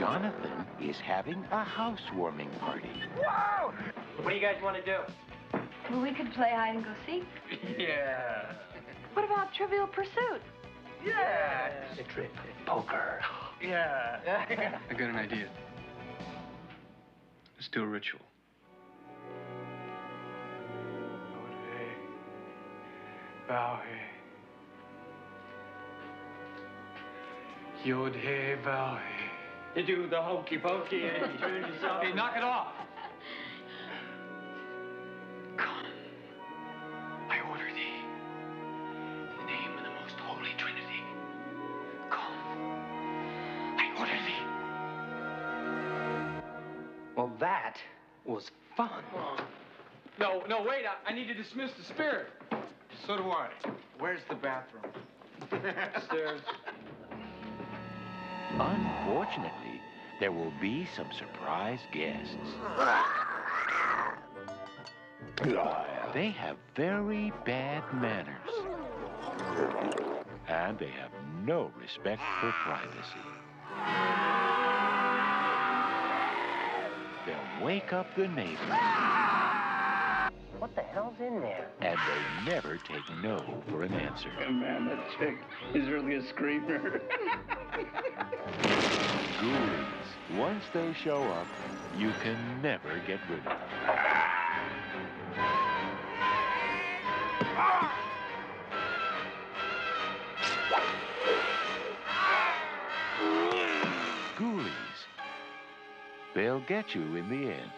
Jonathan is having a housewarming party. Whoa! What do you guys want to do? Well, we could play hide and go seek. Yeah. What about Trivial Pursuit? Yeah. Citric poker. Yeah. I got an idea. Let's do a ritual. Bow Yod hey, bow You do the hokey pokey and you turn yourself. Hey, knock it off. Come. I order thee. In the name of the most holy Trinity. Come. I order thee. Well, that was fun. No, no, wait. I, I need to dismiss the spirit. So do I. Where's the bathroom? Upstairs. Unfortunately, there will be some surprise guests. They have very bad manners. And they have no respect for privacy. They'll wake up the neighbors. What the hell's in there? And they never take no for an answer. Man, that chick is really a screamer. Ghoulies, once they show up, you can never get rid of them. Ghoulies. They'll get you in the end.